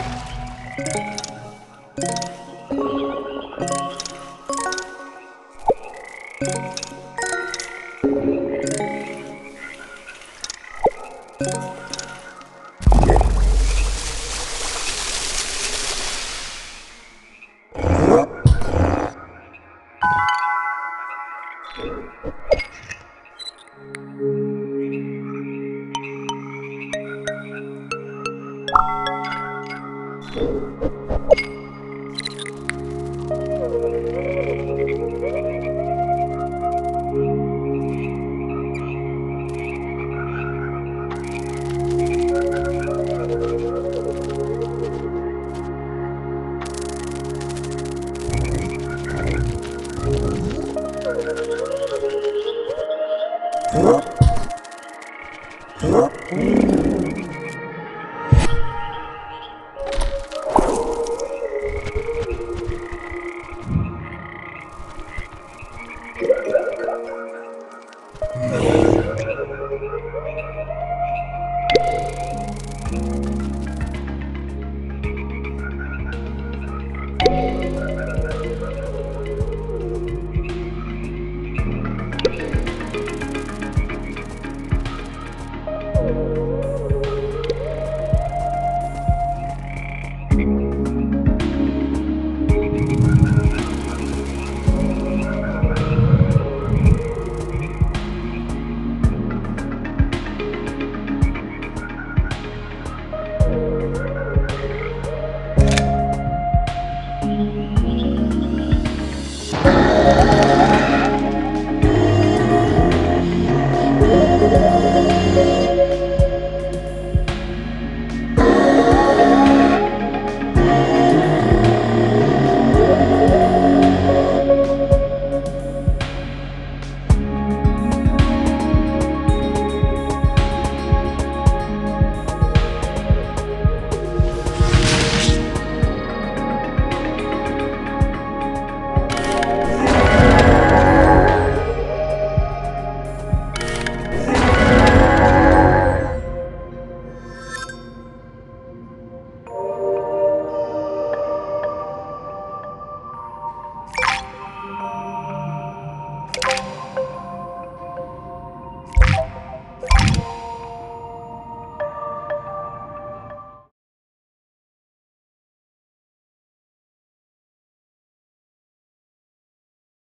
you Huh? Huh? Música